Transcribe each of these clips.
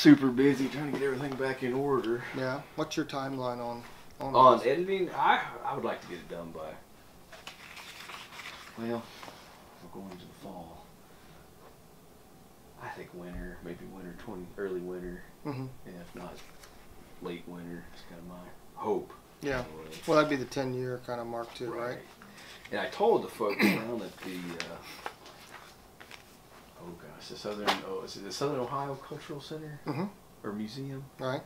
super busy trying to get everything back in order. Yeah. What's your timeline on on, On this? editing, I I would like to get it done by. Well, we're going into the fall. I think winter, maybe winter twenty, early winter, Mhm. and if not, late winter. It's kind of my hope. Yeah. Well, that'd be the ten year kind of mark too, right? And I told the folks down at the, uh, oh gosh, the Southern, oh, is it the Southern Ohio Cultural Center Mhm. or Museum? Right.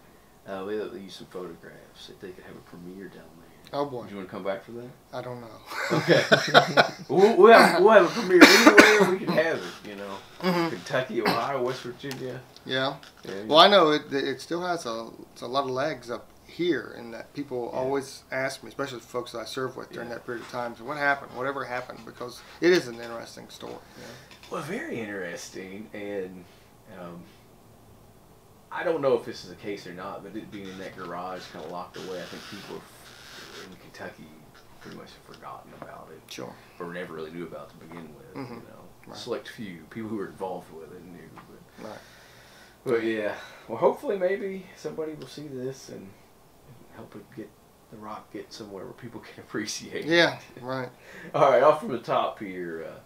Uh, they, they used some photographs that they could have a premiere down there. Oh boy. Do you want to come back for that? I don't know. Okay. we'll, we'll, have, we'll have a premiere anywhere we can have it, you know. Mhm. Kentucky, Ohio, West Virginia. Yeah. Yeah, Well, I know it. It still has a, it's a lot of legs up here, and that people Yeah. always ask me, especially the folks that I served with during Yeah. that period of time, so what happened? Whatever happened? Because it is an interesting story. Well, very interesting, and um, I don't know if this is the case or not, but it being in that garage, kind of locked away, I think people in Kentucky pretty much have forgotten about it, Sure. or never really knew about it to begin with. Mhm. You know, Right. select few people who were involved with it knew, but Right. but yeah. Well, hopefully, maybe somebody will see this and help it get the rock get somewhere where people can appreciate. It. Yeah. it. Right. All right, off from the top here. Uh,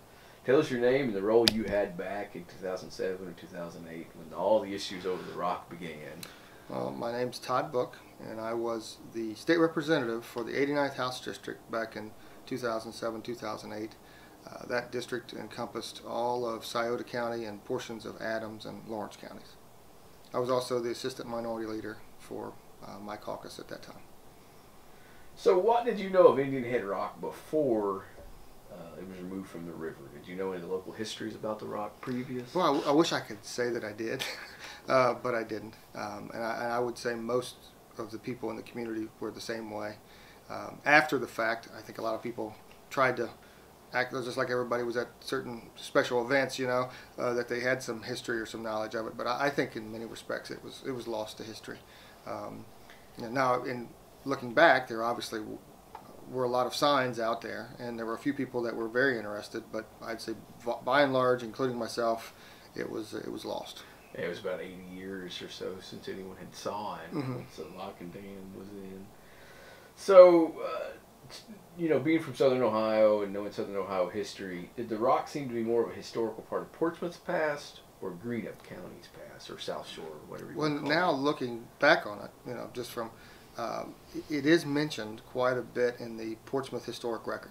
tell us your name and the role you had back in 2007 or 2008 when all the issues over the rock began. Well, my name's Todd Book, and I was the state representative for the 89th House District back in 2007 2008. Uh, that district encompassed all of Scioto County and portions of Adams and Lawrence counties. I was also the assistant minority leader for uh, my caucus at that time. So, what did you know of Indian Head Rock before uh, it was removed from the river? Did you know any local histories about the rock previous? Well, I, I wish I could say that I did, uh, but I didn't. Um, and, I, and I would say most of the people in the community were the same way. Um, after the fact, I think a lot of people tried to act just like everybody was at certain special events, you know, uh, that they had some history or some knowledge of it. But I, I think in many respects it was it was lost to history. Um, now, in looking back, there obviously were a lot of signs out there, and there were a few people that were very interested. But I'd say, by and large, including myself, it was it was lost. It was about 80 years or so since anyone had saw it. Mhm. So Lock and Dam was in. So, uh, you know, being from Southern Ohio and knowing Southern Ohio history, did the Rock seem to be more of a historical part of Portsmouth's past or Greenup counties pass or South Shore, or whatever you Well, want to now it? looking back on it, you know, just from um, it- it is mentioned quite a bit in the Portsmouth historic record.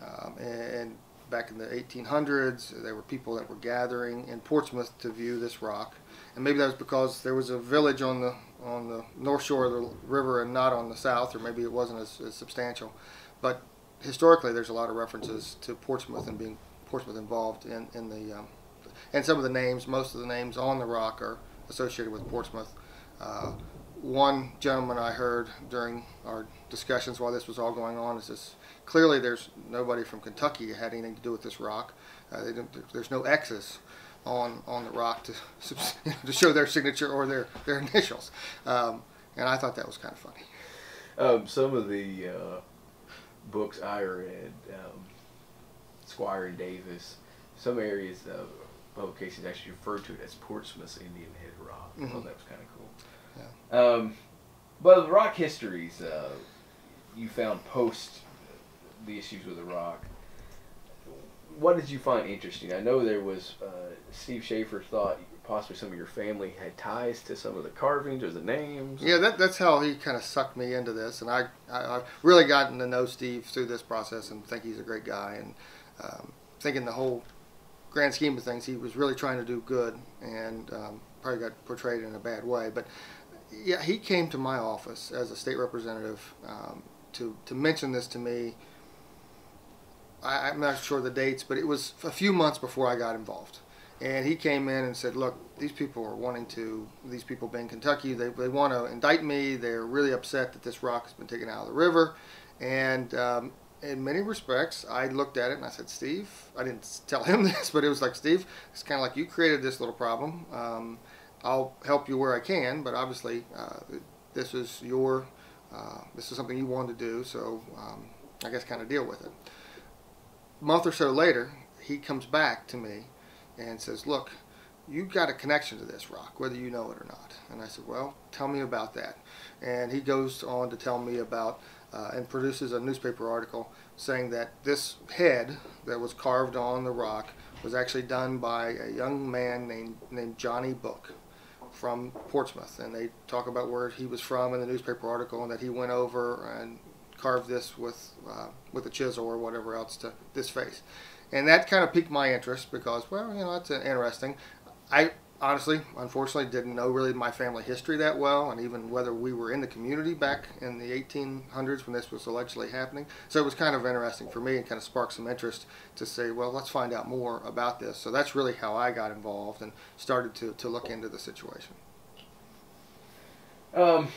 Um, and back in the 1800s, there were people that were gathering in Portsmouth to view this rock, and maybe that was because there was a village on the on the north shore of the river and not on the south, or maybe it wasn't as, as substantial. But historically, there's a lot of references to Portsmouth and being Portsmouth involved in in the um, and some of the names, most of the names on the rock are associated with Portsmouth. Uh, one gentleman I heard during our discussions while this was all going on is this clearly there's nobody from Kentucky that had anything to do with this rock. Uh, there's no X's on on the rock to to show their signature or their their initials, um, and I thought that was kind of funny. Um, some of the uh, books I read, um, Squier and Davis, some areas of publications actually referred to it as Portsmouth's Indian Head Rock. I thought Mhm. that was kind of cool. Um, but the rock histories uh, you found post the issues with the rock. What did you find interesting? I know there was uh, Steve Shaffer thought possibly some of your family had ties to some of the carvings or the names. Yeah, that, that's how he kind of sucked me into this, and I, I I've really gotten to know Steve through this process and think he's a great guy, and um, thinking the whole grand scheme of things, he was really trying to do good, and um, probably got portrayed in a bad way. But yeah, he came to my office as a state representative um, to to mention this to me. I, I'm not sure the dates, but it was a few months before I got involved. And he came in and said, "Look, these people are wanting to. These people being Kentucky, they, they want to indict me. They're really upset that this rock has been taken out of the river." And um, in many respects, I looked at it and I said, "Steve, I didn't tell him this, but it was like, Steve, it's kind of like you created this little problem. Um, I'll help you where I can, but obviously, uh, this is your, uh, this is something you wanted to do. So um, I guess kind of deal with it." A month or so later, he comes back to me and says, "Look, you got a connection to this rock, whether you know it or not. And I said, well, tell me about that. And he goes on to tell me about uh, and produces a newspaper article saying that this head that was carved on the rock was actually done by a young man named named Johnny Book from Portsmouth, and they talk about where he was from in the newspaper article, and that he went over and carved this with uh, with a chisel or whatever else to this face, and that kind of piqued my interest because well, you know, that's interesting. I honestly, unfortunately, didn't know really my family history that well, and even whether we were in the community back in the 1800s when this was allegedly happening. So it was kind of interesting for me and kind of sparked some interest to say, well, let's find out more about this. So that's really how I got involved and started to, to look into the situation. Um,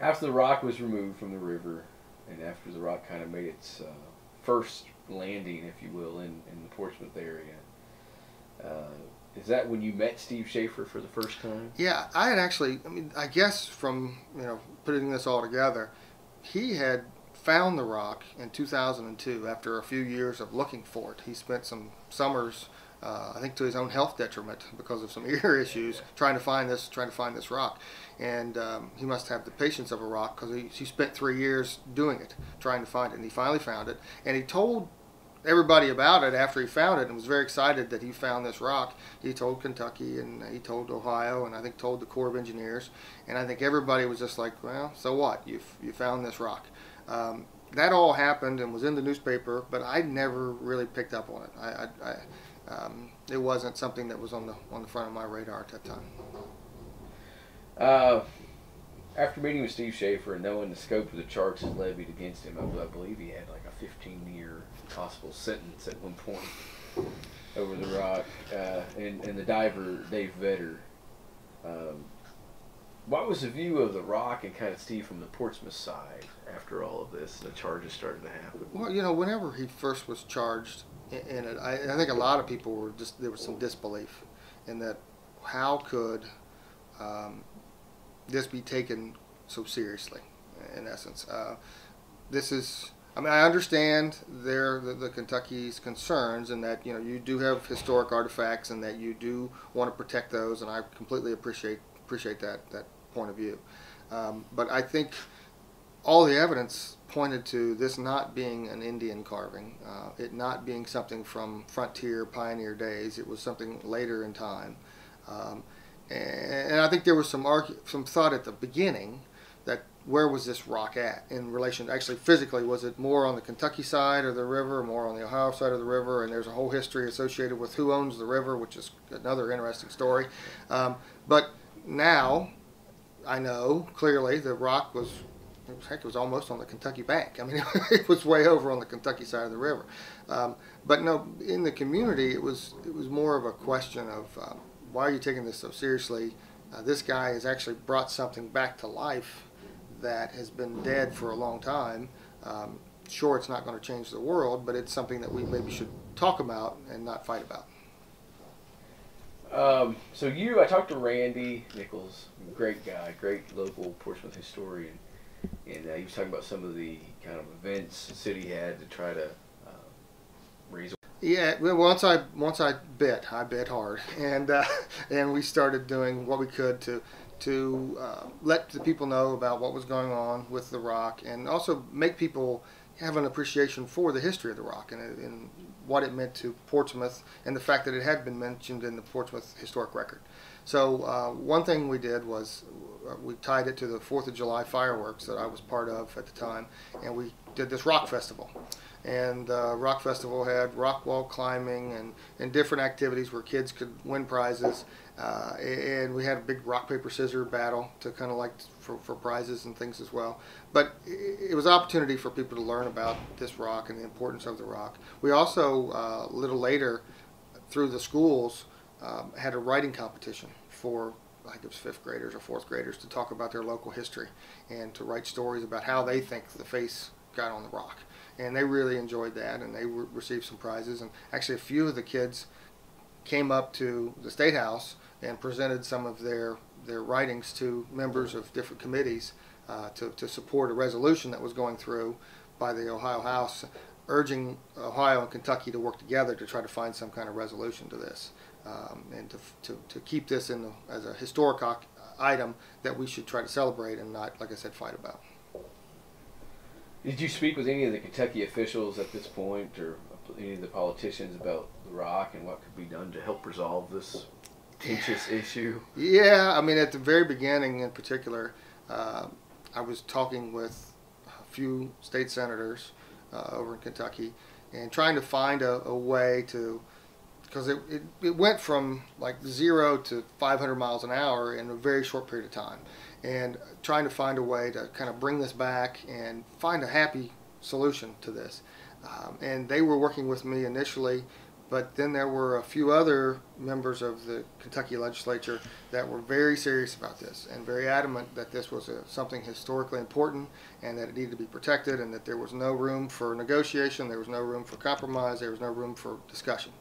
after the rock was removed from the river, and after the rock kind of made its uh, first landing, if you will, in, in the Portsmouth area, uh, is that when you met Steve Shaffer for the first time? Yeah, I had actually. I mean, I guess from you know putting this all together, he had found the rock in 2002 after a few years of looking for it. He spent some summers, uh, I think, to his own health detriment because of some ear issues, trying to find this, trying to find this rock. And um, he must have the patience of a rock because he, he spent three years doing it, trying to find it. And he finally found it. And he told everybody about it after he found it and was very excited that he found this rock. He told Kentucky and he told Ohio and I think told the Corps of Engineers. And I think everybody was just like, well, so what? You, you found this rock. Um, that all happened and was in the newspaper, but I never really picked up on it. I, I, I um, it wasn't something that was on the on the front of my radar at that time. Uh, after meeting with Steve Shaffer and knowing the scope of the charges levied against him, I, believe he had like a 15-year possible sentence at one point over the rock. Uh, and, and the diver, Dave Vetter, um, what was the view of the rock and kind of Steve from the Portsmouth side after all of this the charges started to happen? Well, you know, whenever he first was charged it, I, I, think a lot of people were just, there was some disbelief in that how could um, this be taken so seriously, in essence. Uh, this is I mean, I understand their the, the, Kentucky's concerns, and that you know you do have historic artifacts, and that you do want to protect those, and I completely appreciate appreciate that that point of view. Um, but I think all the evidence pointed to this not being an Indian carving, uh, it not being something from frontier pioneer days. It was something later in time, um, and, and, I think there was some some thought at the beginning that where was this rock at in relation actually physically was it more on the kentucky side of the river or more on the ohio side of the river? And there's a whole history associated with who owns the river which is another interesting story. Um, but now i know clearly the rock was heck it was almost on the kentucky bank. I mean it was way over on the kentucky side of the river. Um, but no in the community it was it was more of a question of uh, why are you taking this so seriously? Uh, this guy has actually brought something back to life that has been dead for a long time. Um, sure, it's not going to change the world, but it's something that we maybe should talk about and not fight about. Um, so you, I talked to Randy Nichols, great guy, great local Portsmouth historian, and uh, he was talking about some of the kind of events the city had to try to uh, raise. Yeah, well, once I once I bit, I bit hard, and uh, and we started doing what we could to to uh, let the people know about what was going on with the rock and also make people have an appreciation for the history of the rock and, and, what it meant to Portsmouth and the fact that it had been mentioned in the Portsmouth Historic Record. So uh, one thing we did was uh, we tied it to the Fourth of July fireworks that I was part of at the time, and we did this rock festival. And uh, rock festival had rock wall climbing and, and different activities where kids could win prizes. Uh, and we had a big rock paper scissors battle to kind of like for, for prizes and things as well. But it, was an opportunity for people to learn about this rock and the importance of the rock. We also uh, a little later through the schools um, had a writing competition for I think it was fifth graders or fourth graders to talk about their local history and to write stories about how they think the face got on the rock. And they really enjoyed that and they re- received some prizes. And actually, a few of the kids came up to the State House and presented some of their, their writings to members of different committees uh, to, to support a resolution that was going through by the Ohio House urging Ohio and Kentucky to work together to try to find some kind of resolution to this. um, and to, to, to keep this in the, as a historic item that we should try to celebrate and not, like I said, fight about. Did you speak with any of the Kentucky officials at this point, or any of the politicians about the rock and what could be done to help resolve this contentious issue? Yeah, I mean, at the very beginning, in particular, uh, I was talking with a few state senators uh, over in Kentucky and trying to find a, a way to because it, it, it went from like zero to 500 miles an hour in a very short period of time. And trying to find a way to kind of bring this back and find a happy solution to this. Um, and they were working with me initially, but then there were a few other members of the Kentucky legislature that were very serious about this and very adamant that this was a, something historically important and that it needed to be protected and that there was no room for negotiation, there was no room for compromise, there was no room for discussion.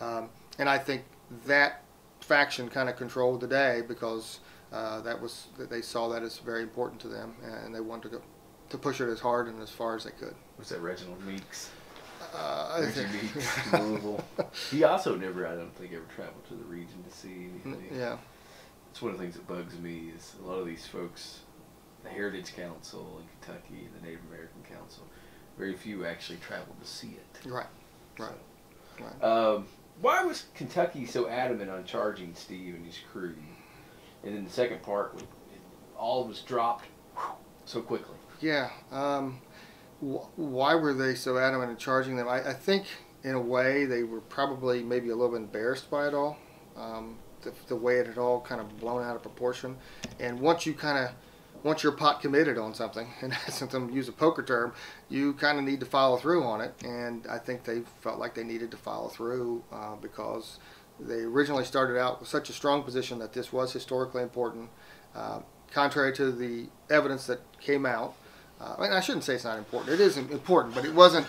Um, and I think that faction kind of controlled the day because uh, that was they saw that as very important to them, and they wanted to go to push it as hard and as far as they could. Was that Reginald Meeks? Uh, Louisville. He also never, I don't think, ever traveled to the region to see anything. Yeah. It's one of the things that bugs me is a lot of these folks, the Heritage Council in Kentucky, the Native American Council, very few actually travel to see it. Right. Right. So, right. Um, why was Kentucky so adamant on charging Steve and his crew? And then the second part, all was dropped so quickly. Yeah. Um, why were they so adamant in charging them? I, I, think, in a way, they were probably maybe a little bit embarrassed by it all. Um, the, the way it had all kind of blown out of proportion. And once you kind of once you're pot committed on something, and since I'm use a poker term, you kind of need to follow through on it. And I think they felt like they needed to follow through uh, because they originally started out with such a strong position that this was historically important. Uh, contrary to the evidence that came out, uh, I, mean, I shouldn't say it's not important. It is important, but it wasn't.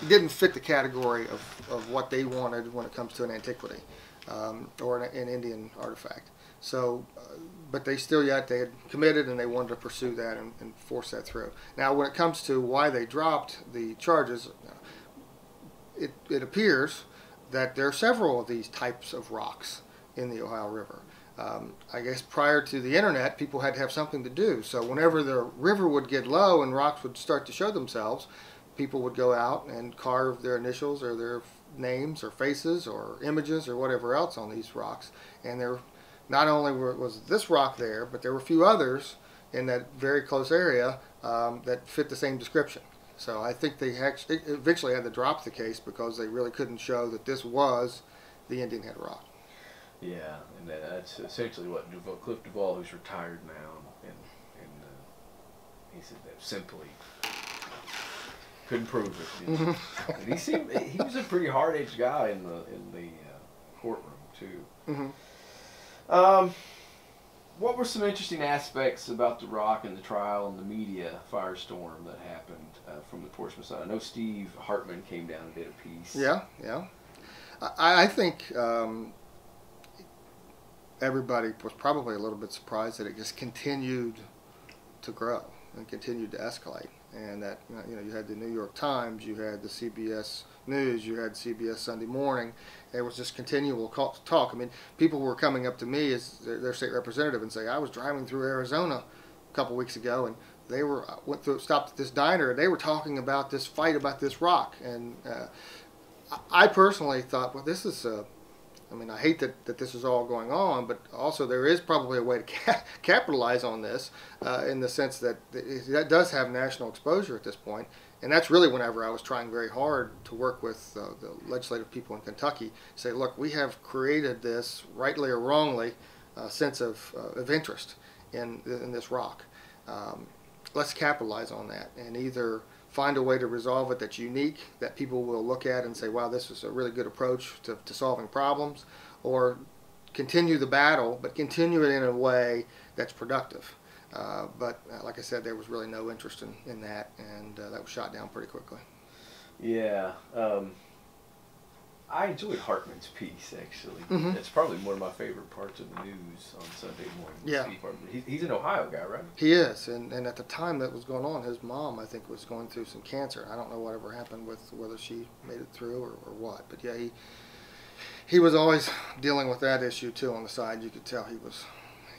It didn't fit the category of, of what they wanted when it comes to an antiquity um, or an, an Indian artifact. So, uh, but they still yet they had committed and they wanted to pursue that and, and, force that through. Now, when it comes to why they dropped the charges, it, it appears that there are several of these types of rocks in the Ohio River. Um, I guess prior to the internet, people had to have something to do. So whenever the river would get low and rocks would start to show themselves, people would go out and carve their initials or their names or faces or images or whatever else on these rocks. And there not only was this rock there, but there were a few others in that very close area um, that fit the same description. So I think they eventually had to drop the case because they really couldn't show that this was the Indian Head Rock. Yeah, and that's essentially what Duval, Cliff Duvall, who's retired now, and, and uh, he said that simply couldn't prove it. You know? and he seemed he was a pretty hard edged guy in the in the uh, courtroom too. Mm-hmm. Um, what were some interesting aspects about the Rock and the trial and the media firestorm that happened uh, from the Portsmouth side? I know Steve Hartman came down and did a piece. Yeah, yeah. I, I think um, everybody was probably a little bit surprised that it just continued to grow and continued to escalate, and that you know you had the New York Times, you had the CBS News, you had CBS Sunday Morning. It was just continual talk. I mean, people were coming up to me as their, state representative and say, "I was driving through Arizona a couple weeks ago, and they were uh, went through stopped at this diner. and They were talking about this fight about this rock, and uh, I personally thought, well, this is a I mean, I hate that, that this is all going on, but also there is probably a way to ca- capitalize on this uh, in the sense that that does have national exposure at this point and that's really whenever I was trying very hard to work with uh, the legislative people in Kentucky, say, look, we have created this, rightly or wrongly, uh, sense of, uh, of interest in, in this rock. Um, let's capitalize on that and either find a way to resolve it that's unique, that people will look at and say, wow, this is a really good approach to, to solving problems, or continue the battle, but continue it in a way that's productive. Uh, but uh, like I said, there was really no interest in, in that, and uh, that was shot down pretty quickly. Yeah. Um, I enjoyed Hartman's piece, actually. Mm-hmm. It's probably one of my favorite parts of the news on Sunday morning. Yeah. He, he's an Ohio guy, right? He is. And, and at the time that was going on, his mom, I think, was going through some cancer. I don't know whatever happened with whether she made it through or, or what. But yeah, he he was always dealing with that issue too on the side. You could tell he was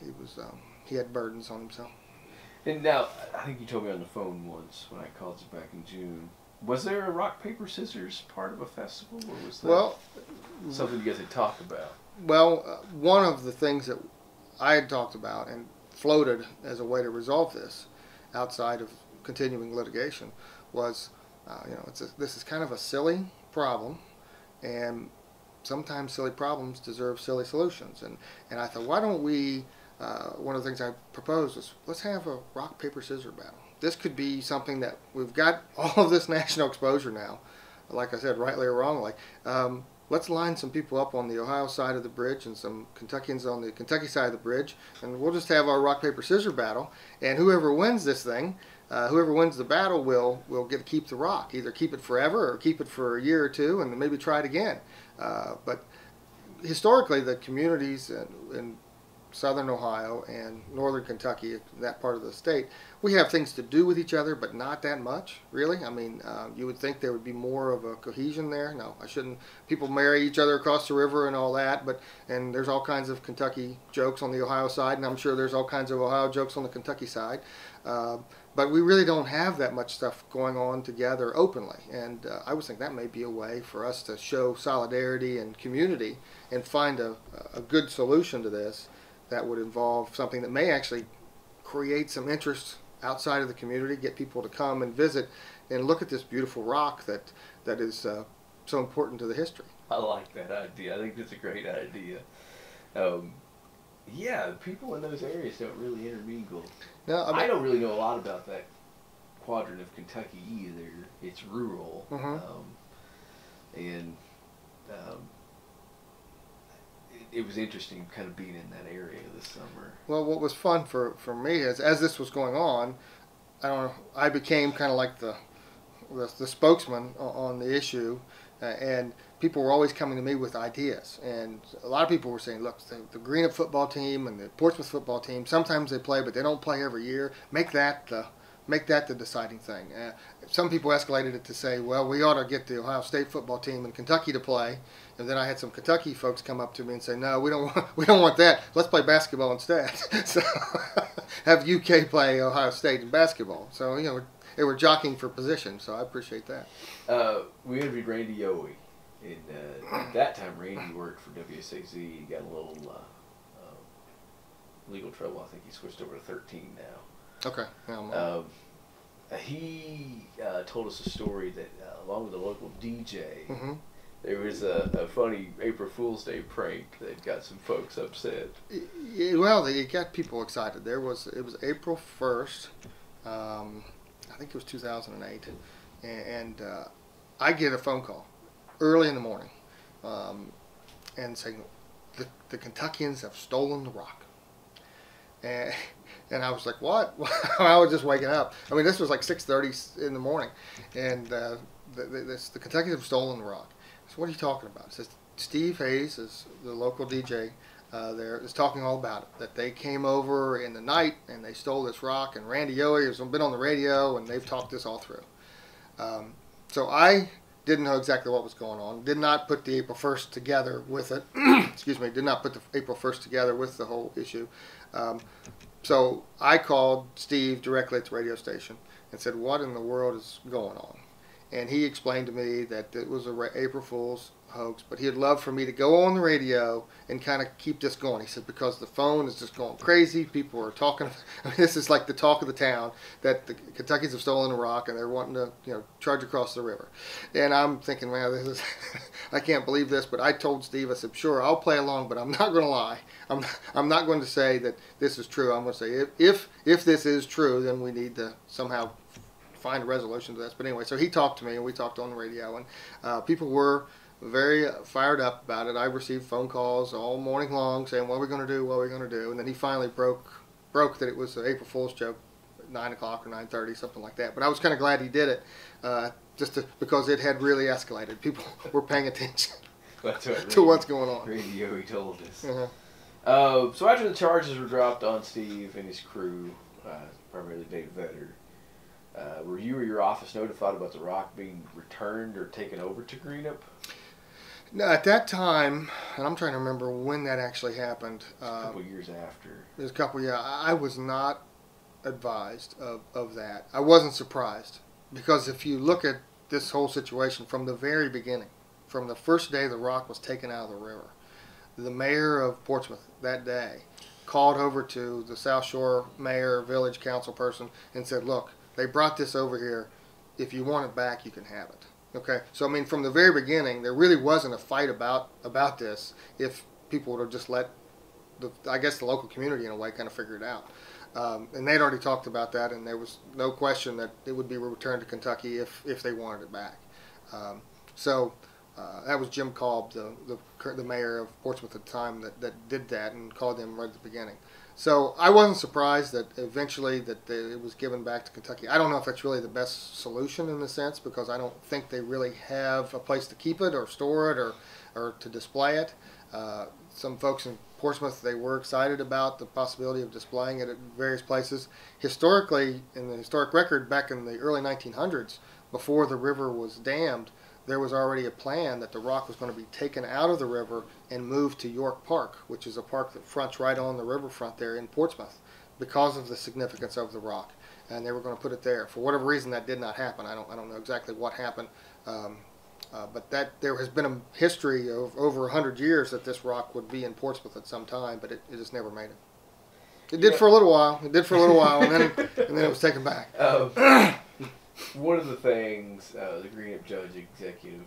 he was um, he had burdens on himself. And now, I think you told me on the phone once when I called you back in June. Was there a rock paper scissors part of a festival, or was that well something you guys had talked about? Well, uh, one of the things that I had talked about and floated as a way to resolve this, outside of continuing litigation, was uh, you know it's a, this is kind of a silly problem, and sometimes silly problems deserve silly solutions. And and I thought, why don't we uh, one of the things I proposed was let's have a rock paper scissors battle. This could be something that we've got all of this national exposure now. Like I said, rightly or wrongly, um, let's line some people up on the Ohio side of the bridge and some Kentuckians on the Kentucky side of the bridge, and we'll just have our rock paper scissors battle. And whoever wins this thing, uh, whoever wins the battle will will get to keep the rock. Either keep it forever or keep it for a year or two, and maybe try it again. Uh, but historically, the communities and, and southern Ohio and northern Kentucky, that part of the state, we have things to do with each other, but not that much, really. I mean, uh, you would think there would be more of a cohesion there. No, I shouldn't. People marry each other across the river and all that, but and there's all kinds of Kentucky jokes on the Ohio side, and I'm sure there's all kinds of Ohio jokes on the Kentucky side. Uh, but we really don't have that much stuff going on together openly, and uh, I would think that may be a way for us to show solidarity and community and find a, a good solution to this that would involve something that may actually create some interest outside of the community, get people to come and visit and look at this beautiful rock that that is uh, so important to the history. I like that idea. I think that's a great idea. Um, yeah, people in those areas don't really intermingle. No, I, mean, I, don't really know a lot about that quadrant of Kentucky either. It's rural, mm-hmm. um, and um, it was interesting kind of being in that area this summer. Well, what was fun for, for me is as this was going on, I don't know, I became kind of like the, the, the spokesman on the issue, uh, and people were always coming to me with ideas. And a lot of people were saying, look, the, the Greenup football team and the Portsmouth football team, sometimes they play, but they don't play every year. Make that the make that the deciding thing. Uh, some people escalated it to say, well, we ought to get the Ohio State football team in Kentucky to play. And then I had some Kentucky folks come up to me and say, no, we don't want, we don't want that. Let's play basketball instead. so have UK play Ohio State in basketball. So, you know, they were jockeying for position. So I appreciate that. Uh, we interviewed Randy Yohe. And uh, at that time, Randy worked for WSAZ. He got a little uh, uh, legal trouble. I think he switched over to 13 now. Okay. Um, he uh, told us a story that, uh, along with a local DJ, mm-hmm. there was a, a, funny April Fool's Day prank that got some folks upset. Well, it got people excited. There was it was April first. Um, I think it was 2008, and uh, I get a phone call early in the morning, um, and saying the the Kentuckians have stolen the rock. And and I was like, "What?" I was just waking up. I mean, this was like 6:30 in the morning, and uh, the, the, this, the have stolen the rock. So what are you talking about? It says Steve Hayes is the local DJ uh, there is talking all about it. That they came over in the night and they stole this rock, and Randy Yohe has been on the radio, and they've talked this all through. Um, so I didn't know exactly what was going on. Did not put the April 1st together with it. Excuse me. Did not put the April 1st together with the whole issue. Um, so I called Steve directly at the radio station and said, "What in the world is going on?" And he explained to me that it was a April Fool's hoax, but he'd love for me to go on the radio and kind of keep this going. He said because the phone is just going crazy. People are talking. I mean, this is like the talk of the town that the Kentuckians have stolen a rock and they're wanting to you know charge across the river. And I'm thinking, man, this is I can't believe this. But I told Steve, I said, sure, I'll play along, but I'm not going to lie. I'm I'm not going to say that this is true. I'm going to say if if if this is true, then we need to somehow find a resolution to this. But anyway, so he talked to me and we talked on the radio, and uh, people were very fired up about it. I received phone calls all morning long saying, "What are we going to do? What are we going to do?" And then he finally broke broke that it was an April Fool's joke, nine o'clock or nine thirty, something like that. But I was kind of glad he did it, uh, just to, because it had really escalated. People were paying attention what to what's going on. Radio, he told us. Uh-huh. Uh, so after the charges were dropped on Steve and his crew, uh, primarily David Vetter, uh, were you or your office notified about the rock being returned or taken over to Greenup? No, at that time, and I'm trying to remember when that actually happened. a couple um, years after. It was a couple. Yeah, I I was not advised of, of that. I wasn't surprised because if you look at this whole situation from the very beginning, from the first day the rock was taken out of the river, the mayor of Portsmouth that day called over to the South Shore mayor, village council person, and said, "Look, they brought this over here. If you want it back, you can have it." Okay, so I mean, from the very beginning, there really wasn't a fight about about this. If people would have just let the, I guess the local community in a way kind of figure it out. Um, and they'd already talked about that, and there was no question that it would be returned to Kentucky if, if they wanted it back. Um, so uh, that was Jim Cobb, the, the, the mayor of Portsmouth at the time, that, that did that and called them right at the beginning. So I wasn't surprised that eventually that they, it was given back to Kentucky. I don't know if that's really the best solution in the sense because I don't think they really have a place to keep it or store it or, or to display it. Uh, some folks in Portsmouth, they were excited about the possibility of displaying it at various places. Historically, in the historic record back in the early 1900s, before the river was dammed, there was already a plan that the rock was going to be taken out of the river and moved to York Park, which is a park that fronts right on the riverfront there in Portsmouth because of the significance of the rock. And they were going to put it there. For whatever reason, that did not happen. I don't, I don't know exactly what happened. Um, uh, but that there has been a history of over 100 years that this rock would be in Portsmouth at some time, but it, it just never made it. It did yeah. for a little while. It did for a little while, and then and then it was taken back. Um, one of the things, uh, the Greenup Judge Executive,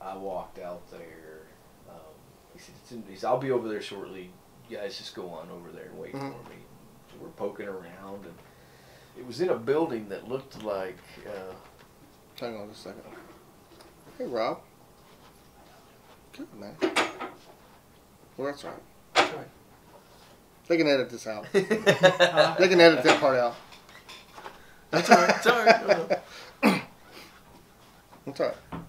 I walked out there. Um, he said, he said, "I'll be over there shortly. You guys just go on over there and wait mm-hmm. for me." So we're poking around, and it was in a building that looked like. Uh, Hang on just a second. Hey, Rob. Good, man. Well, that's right. That's right. They can edit this out. they can edit that part out. That's all right. That's all right. That's all right.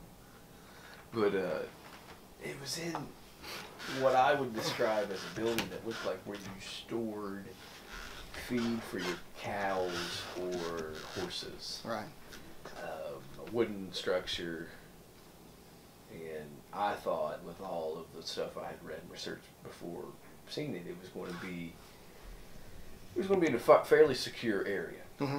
But uh, it was in what I would describe as a building that looked like where you stored feed for your cows or horses. Right A wooden structure, and I thought with all of the stuff I had read and researched before seeing it, it was going to be it was going to be in a fairly secure area. Mm-hmm.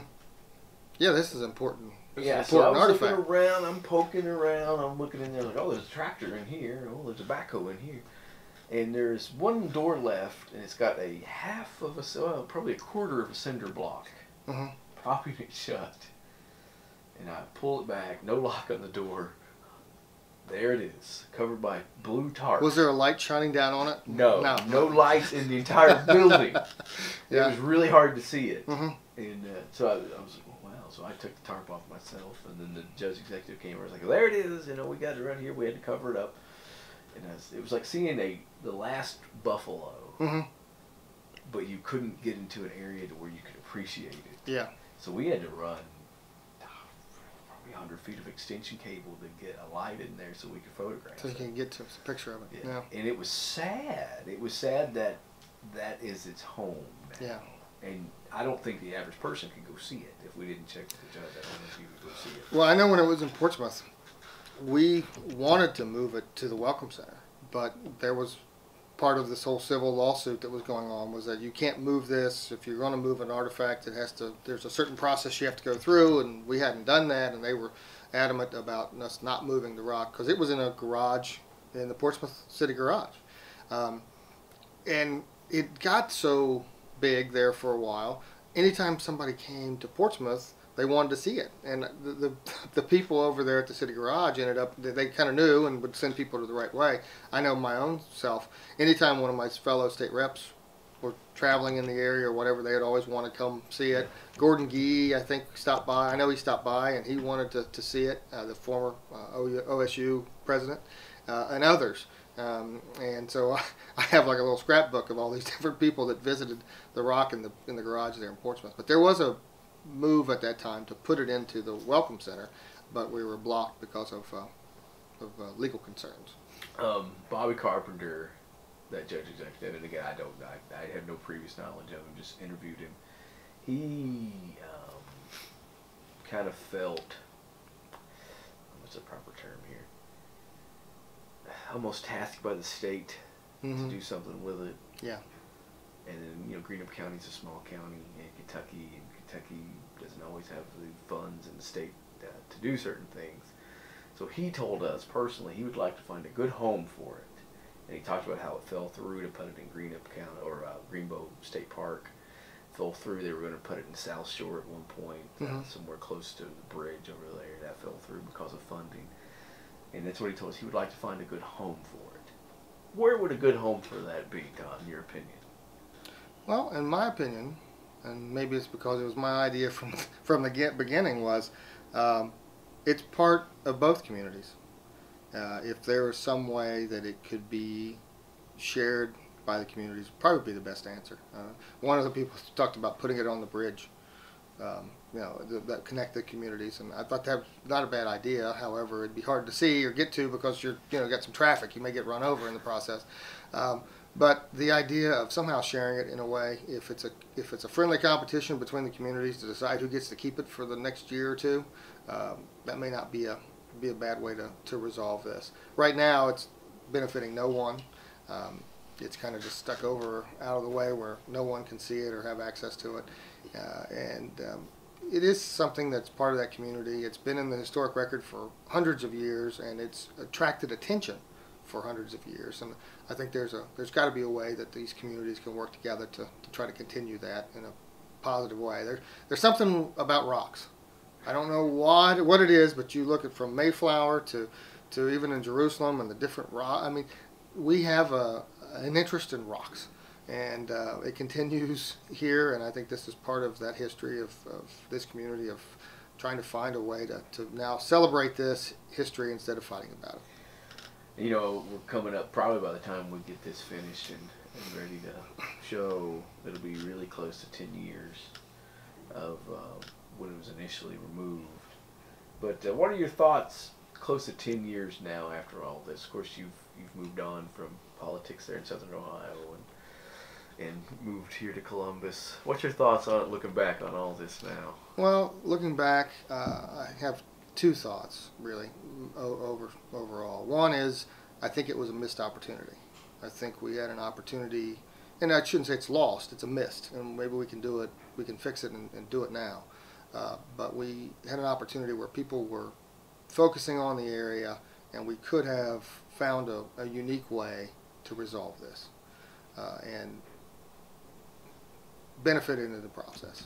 Yeah, this is important. This yeah, is so I was artifact. looking around. I'm poking around. I'm looking in there like, oh, there's a tractor in here. Oh, there's a backhoe in here. And there's one door left, and it's got a half of a, well, probably a quarter of a cinder block, mm-hmm. propping it shut and I pull it back, no lock on the door. There it is, covered by blue tarp. Was there a light shining down on it? No, no, no lights in the entire building. yeah. It was really hard to see it, mm-hmm. and uh, so I, I was So I took the tarp off myself, and then the judge executive came over. And was like, there it is. You know, we got it right here. We had to cover it up, and was, it was like seeing a the last buffalo, mm-hmm. but you couldn't get into an area to where you could appreciate it. Yeah. So we had to run probably 100 feet of extension cable to get a light in there so we could photograph So you can get to a picture of it. Yeah. yeah. And it was sad. It was sad that that is its home now. Yeah. And I don't think the average person could go see it if we didn't check the judge. I don't know if you could go see it. Well, I know when it was in Portsmouth, we wanted to move it to the Welcome Center, but there was part of this whole civil lawsuit that was going on was that you can't move this if you're going to move an artifact it has to there's a certain process you have to go through and we hadn't done that and they were adamant about us not moving the rock because it was in a garage in the Portsmouth City garage um, and it got so big there for a while anytime somebody came to Portsmouth they wanted to see it. And the, the, the, people over there at the city garage ended up, they, they kind of knew and would send people to the right way. I know my own self, anytime one of my fellow state reps were traveling in the area or whatever, they'd always want to come see it. Gordon Gee, I think, stopped by. I know he stopped by and he wanted to, to see it, uh, the former uh, OSU president, uh, and others. Um, and so I, I have like a little scrapbook of all these different people that visited the rock in the in the garage there in Portsmouth. But there was a move at that time to put it into the Welcome Center, but we were blocked because of, uh, of uh, legal concerns. Um, Bobby Carpenter, that judge executive, and again, I don't, I, I have no previous knowledge of him, just interviewed him. He um, kind of felt, what's the proper term? Almost tasked by the state Mhm. to do something with it. Yeah. And then, you know, Greenup County is a small county in Kentucky, and Kentucky doesn't always have the funds in the state uh, to do certain things. So he told us personally he would like to find a good home for it. And he talked about how it fell through to put it in Greenup County or uh, Greenbo State Park. Fell through. They were going to put it in South Shore at one point, uh, Mhm. somewhere close to the bridge over there. That fell through because of funding. And that's what he told us. He would like to find a good home for it. Where would a good home for that be, Don, in your opinion? Well, in my opinion, and maybe it's because it was my idea from from the beginning, was um, it's part of both communities. Uh, if there was some way that it could be shared by the communities, probably be the best answer. Uh, one of the people talked about putting it on the bridge, um, you know, th- that connect the communities, and I thought that was not a bad idea. However, it'd be hard to see or get to because you're, you know, got some traffic. You may get run over in the process. Um, but the idea of somehow sharing it in a way, if it's a if it's a friendly competition between the communities to decide who gets to keep it for the next year or two, um, that may not be a be a bad way to, to resolve this. Right now, it's benefiting no one. Um, it's kind of just stuck over out of the way where no one can see it or have access to it, uh, and um, it is something that's part of that community. It's been in the historic record for hundreds of years, and it's attracted attention for hundreds of years. And I think there's a there's got to be a way that these communities can work together to, to try to continue that in a positive way. There, there's something about rocks. I don't know what what it is, but you look at from Mayflower to to even in Jerusalem and the different rock. I mean, we have a an interest in rocks, and uh, it continues here. And I think this is part of that history of, of this community of trying to find a way to, to now celebrate this history instead of fighting about it. You know, we're coming up probably by the time we get this finished and, and ready to show, it'll be really close to 10 years of uh, when it was initially removed. But uh, what are your thoughts close to 10 years now after all this? Of course, you've, you've moved on from politics there in Southern Ohio and, and moved here to Columbus. What's your thoughts on it looking back on all this now? Well, looking back, uh, I have two thoughts really over overall. One is I think it was a missed opportunity. I think we had an opportunity, and I shouldn't say it's lost. It's a missed, and maybe we can do it. We can fix it and, and do it now. Uh, but we had an opportunity where people were focusing on the area, and we could have found a, a unique way to resolve this, uh, and benefited in the process.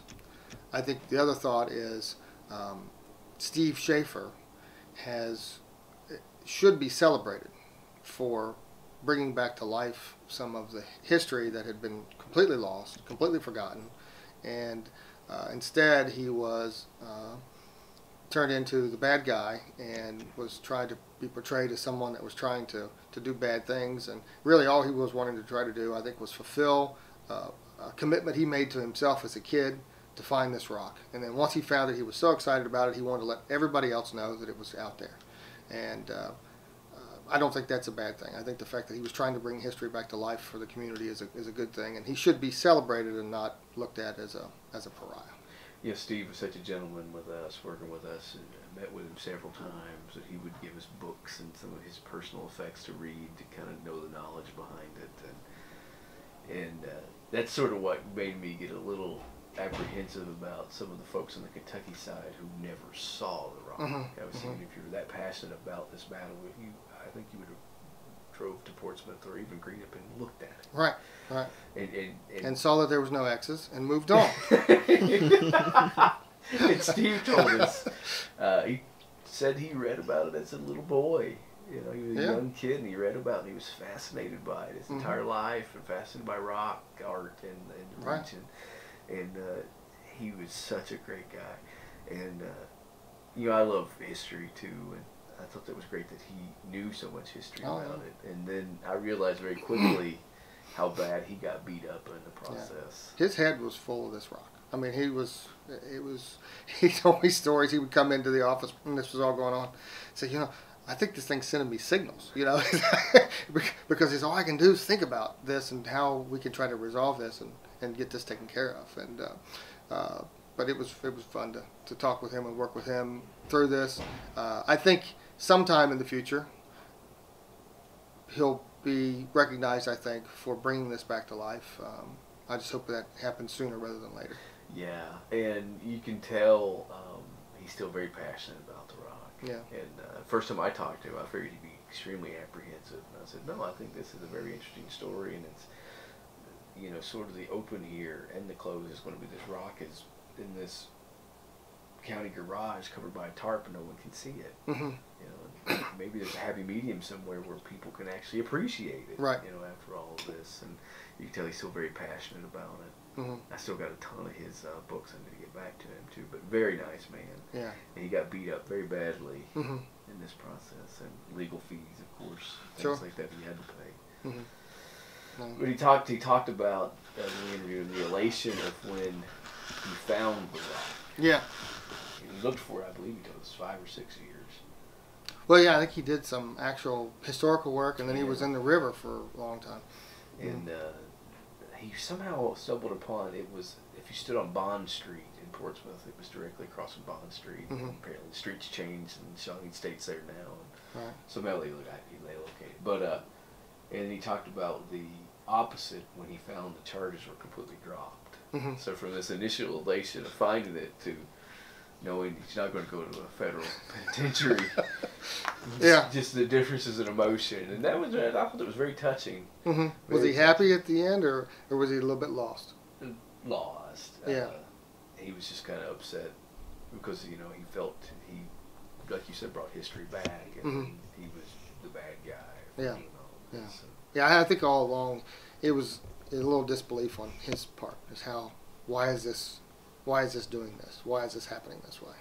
I think the other thought is um, Steve Shaffer has should be celebrated for bringing back to life some of the history that had been completely lost, completely forgotten, and uh, instead he was uh, turned into the bad guy and was tried to be portrayed as someone that was trying to, to do bad things. And really, all he was wanting to try to do, I think, was fulfill uh, a commitment he made to himself as a kid to find this rock. And then once he found it, he was so excited about it, he wanted to let everybody else know that it was out there. And uh, uh, I don't think that's a bad thing. I think the fact that he was trying to bring history back to life for the community is a, is a good thing, and he should be celebrated and not looked at as a as a pariah. Yeah, Steve was such a gentleman with us, working with us, and I met with him several times. That he would give us books and some of his personal effects to read to kind of know the knowledge behind it, and and uh, that's sort of what made me get a little apprehensive about some of the folks on the Kentucky side who never saw the rock. Mhm, I was thinking if you were that passionate about this battle, you, I think you would have drove to Portsmouth or even Greenup and looked at it. Right, right. And and, and And saw that there was no X's and moved on. and Steve told us uh, he said he read about it as a little boy. You know, he was a Yeah. young kid and he read about it. and He was fascinated by it his Mhm. entire life and fascinated by rock art and, and Right. And uh, he was such a great guy. And uh, you know, I love history too. And I thought that was great that he knew so much history Oh, about yeah. it. And then I realized very quickly how bad he got beat up in the process. His head was full of this rock. I mean, he was, it was, he told me stories. He would come into the office when this was all going on. Say, you know, I think this thing's sending me signals, you know, because he's all I can do is think about this and how we can try to resolve this and, and get this taken care of. And, uh, uh, but it was, it was fun to, to talk with him and work with him through this. Uh, I think sometime in the future, he'll be recognized, I think, for bringing this back to life. Um, I just hope that happens sooner rather than later. Yeah, and you can tell um, he's still very passionate. Yeah. And uh, first time I talked to him, I figured he'd be extremely apprehensive, and I said, "No, I think this is a very interesting story, and it's, you know, sort of the open here and the close is going to be this rock is in this county garage covered by a tarp, and no one can see it. Mm-hmm. You know, and maybe there's a happy medium somewhere where people can actually appreciate it. Right. You know, after all of this, and you can tell he's still very passionate about it. Mm-hmm. I still got a ton of his uh, books. I need to get back to him too. But very nice man. Yeah. And he got beat up very badly Mm-hmm. in this process, and legal fees, of course, things Sure. like that he had to pay. Mm-hmm. No. But he talked. He talked about uh, in the interview the elation of when he found the rock. Yeah. He looked for it. I believe he told us five or six years. Well, yeah, I think he did some actual historical work, and then he was in the river for a long time. and uh, he somehow stumbled upon it was if you stood on Bond Street in Portsmouth, it was directly across from Bond Street. Mhm. And apparently, the streets changed, and Shawnee State's there now. And Right. somehow they they located, but uh, and he talked about the opposite when he found the charges were completely dropped. Mm-hmm. So from this initial elation of finding it to knowing he's not going to go to a federal penitentiary. Yeah. Just the differences in emotion, and that was I thought it was very touching. Mm-hmm. Was he Very happy at the end, or, or was he a little bit lost? lost. Yeah. Uh, he was just kind of upset because you know he felt he, like you said, brought history back, and Mhm. he was the bad guy. Yeah. doing all. Yeah. So, Yeah, I think all along it was a little disbelief on his part. Is how why is this why is this doing this? Why is this happening this way?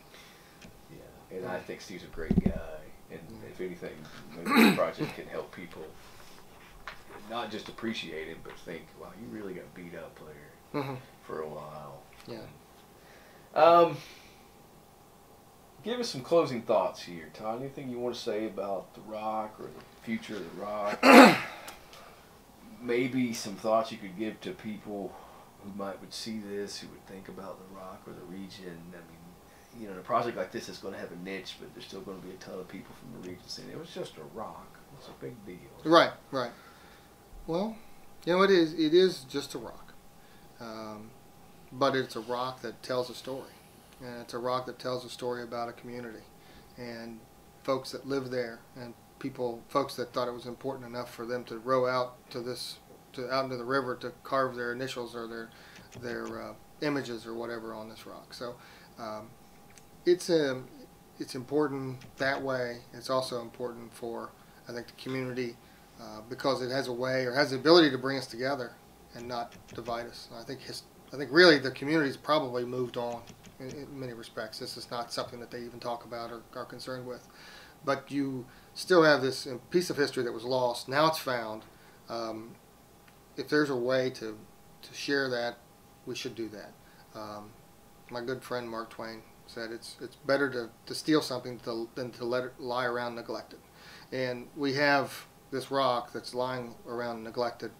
yeah, and I think Steve's a great guy, and Yeah. if anything, maybe this project can help people not just appreciate him, but think, wow, you really got beat up there Mm-hmm. for a while. Yeah. Um, give us some closing thoughts here, Todd. Anything you want to say about The Rock or the future of The Rock? Maybe some thoughts you could give to people who might would see this, who would think about The Rock or the region. I mean, you know, a project like this is going to have a niche, but there's still going to be a ton of people from the region saying it was just a rock. It's a big deal. Right, right. Well, you know it is. It is just a rock, um, but it's a rock that tells a story, and it's a rock that tells a story about a community, and folks that live there, and people, folks that thought it was important enough for them to row out to this, to out into the river to carve their initials or their their uh, images or whatever on this rock. So, um, it's um, it's important that way. It's also important for I think the community uh, because it has a way or has the ability to bring us together and not divide us. And I think his, I think really the community's probably moved on in, in many respects. This is not something that they even talk about or are concerned with. But you still have this uh, piece of history that was lost. Now it's found. Um, if there's a way to, to share that, we should do that. Um, my good friend Mark Twain said it's it's better to, to steal something to, than to let it lie around neglected. And we have this rock that's lying around neglected.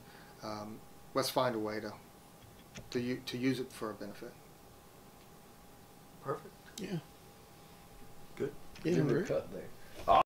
Um, let's find a way to to to use it for a benefit. Perfect. Yeah. Good. Yeah, Give her a very- cut there.